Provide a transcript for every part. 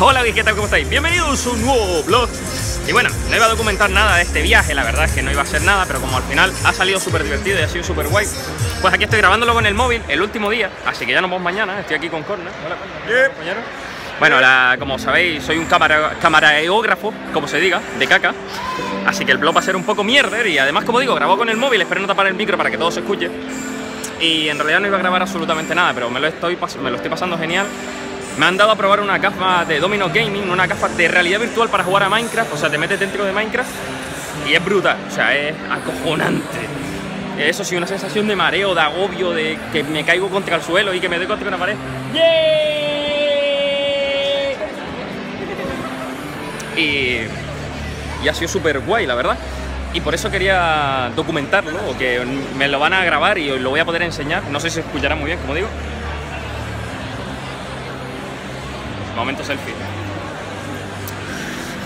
Hola, ¿qué tal? ¿Cómo estáis? Bienvenidos a un nuevo vlog. Y bueno, no iba a documentar nada de este viaje, la verdad es que no iba a ser nada, pero como al final ha salido súper divertido y ha sido súper guay, pues aquí estoy grabándolo con el móvil el último día, así que ya nos vemos mañana, estoy aquí con Corner. Hola, compañero. Bueno, la, como sabéis, soy un cámara, camaraeógrafo, como se diga, de caca. Así que el vlog va a ser un poco mierder y además, como digo, grabo con el móvil, espero no tapar el micro para que todo se escuche. Y en realidad no iba a grabar absolutamente nada, pero me lo estoy, me lo estoy pasando genial. Me han dado a probar una gafa de Domino Gaming, una gafa de realidad virtual para jugar a Minecraft, o sea, te metes dentro de Minecraft y es brutal, o sea, es acojonante. Eso sí, una sensación de mareo, de agobio, de que me caigo contra el suelo y que me doy contra una pared. Y, y ha sido súper guay, la verdad. Y por eso quería documentarlo, o que me lo van a grabar y lo voy a poder enseñar. No sé si escuchará muy bien, como digo. Momento selfie.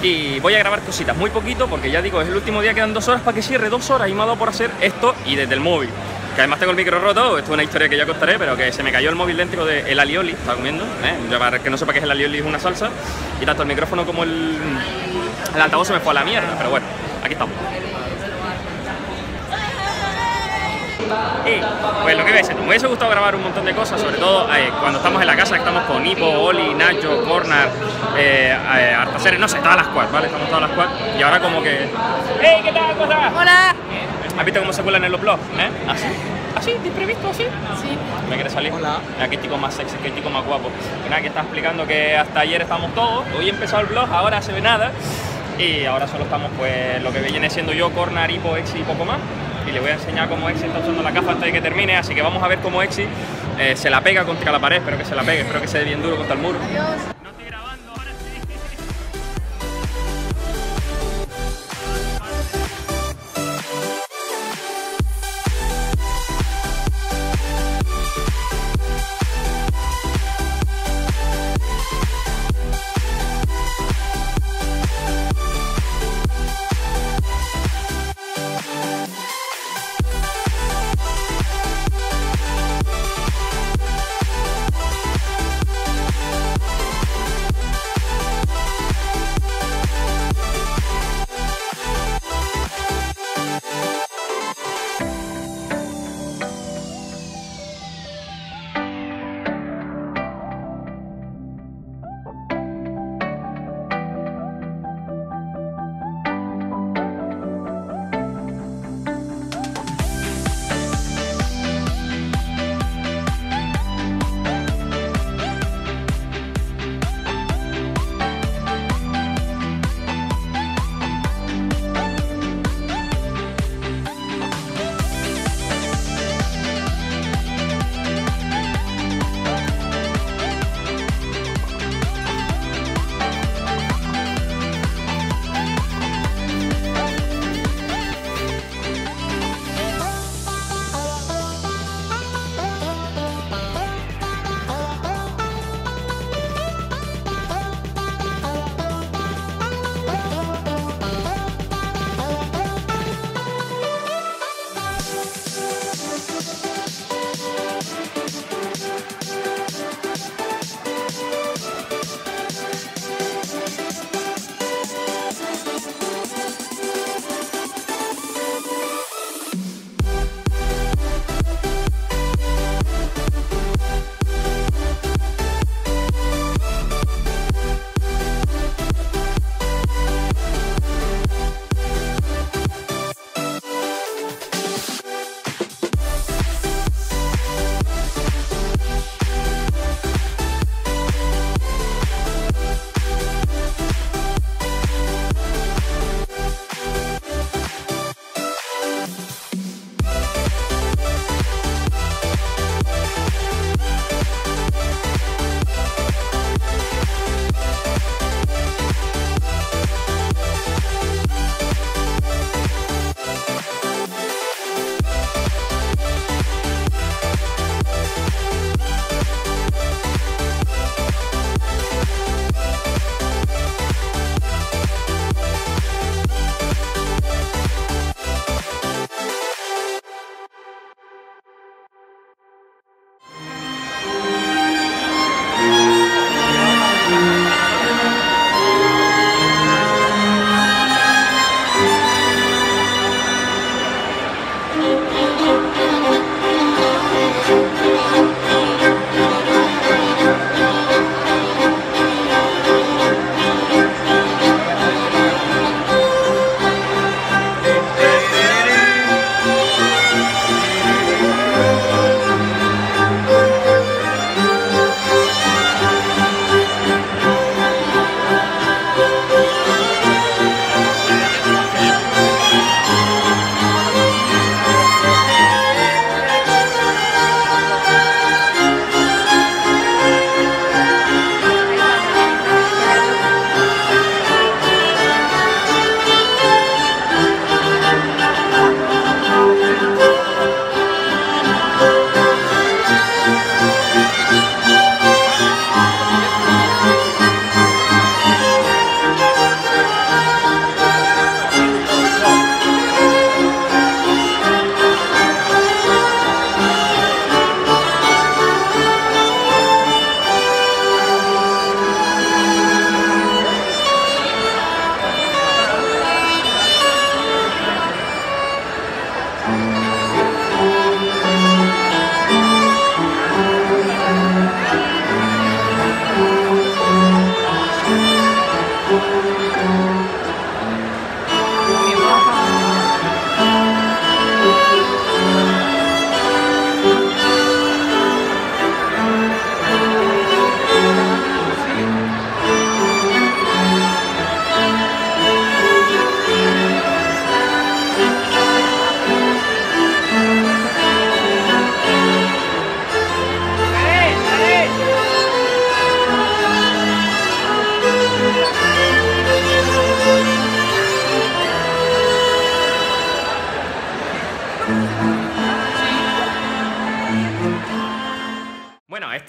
Y voy a grabar cositas muy poquito porque ya digo, es el último día, quedan dos horas para que cierre, dos horas y me ha dado por hacer esto y desde el móvil. Que además tengo el micro roto, esto es una historia que ya contaré, pero que se me cayó el móvil dentro del alioli, estaba comiendo, ¿eh? para que no sepa qué es el alioli, es una salsa, y tanto el micrófono como el altavoz se me fue a la mierda, pero bueno, aquí estamos. Y pues lo que veis, me hubiese gustado grabar un montón de cosas, sobre todo eh, cuando estamos en la casa, estamos con Ipo, Oli, Nacho, Cornar, eh, eh no sé, todas las cuatro, ¿vale? Estamos todas las cuatro. Y ahora como que... ¡Hey, qué tal, cosa! ¡Hola! ¿Has visto cómo se cuelan en los blogs? ¿Eh? ¿Así? ¿Así? ¿De imprevisto así? Sí. ¿Me quieres salir? Hola. Mira, qué chico más sexy, qué chico más guapo. Nada, que está explicando que hasta ayer estábamos todos, hoy ha empezado el blog, ahora se ve nada. Y ahora solo estamos, pues, lo que viene siendo yo, Cornar, Ipo, Exi y poco más le voy a enseñar cómo Exi está usando la gafa antes de que termine, así que vamos a ver cómo Exi eh, se la pega contra la pared, espero que se la pegue, espero que se dé bien duro contra el muro.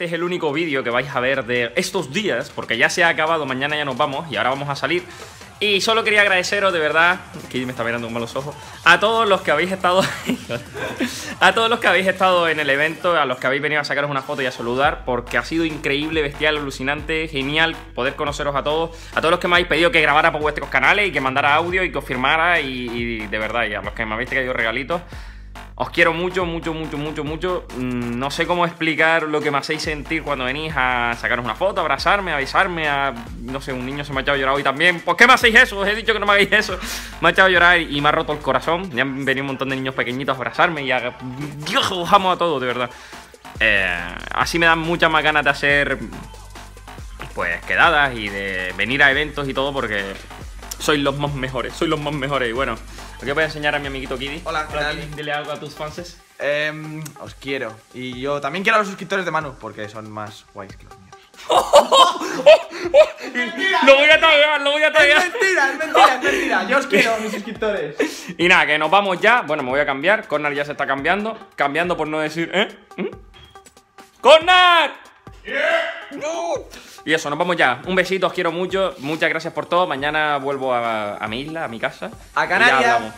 Este es el único vídeo que vais a ver de estos días, porque ya se ha acabado, mañana ya nos vamos y ahora vamos a salir. Y solo quería agradeceros de verdad, que me está mirando con malos ojos, a todos los que habéis estado a todos los que habéis estado en el evento, a los que habéis venido a sacaros una foto y a saludar, porque ha sido increíble, bestial, alucinante, genial poder conoceros a todos, a todos los que me habéis pedido que grabara por vuestros canales y que mandara audio y que os firmara y, y de verdad, y a los que me habéis traído regalitos. Os quiero mucho, mucho, mucho, mucho, mucho. Mm, no sé cómo explicar lo que me hacéis sentir cuando venís a sacaros una foto, abrazarme, avisarme, a... No sé, un niño se me ha echado a llorar hoy también. ¿Por qué me hacéis eso? Os he dicho que no me hagáis eso. Me ha echado a llorar y me ha roto el corazón. Ya han venido un montón de niños pequeñitos a abrazarme y a... Dios, os amo a todos, de verdad. Eh, así me dan muchas más ganas de hacer... Pues quedadas y de venir a eventos y todo porque sois los más mejores, sois los más mejores. Y bueno, Aquí voy a enseñar a mi amiguito Kiddy. Hola, ¿qué tal? Dile algo a tus fans. Eh, os quiero. Y yo también quiero a los suscriptores de Manu, porque son más guays que los míos. lo voy a taguear, lo voy a taguear. Es mentira, es mentira, es mentira. Yo os quiero, mis suscriptores. Y nada, que nos vamos ya. Bueno, me voy a cambiar. Corner ya se está cambiando. Cambiando por no decir, ¿eh? ¿Mm? ¡Corner! ¡No! Y eso, nos vamos ya. Un besito, os quiero mucho. Muchas gracias por todo. Mañana vuelvo a, mi isla, a mi casa. A Canarias.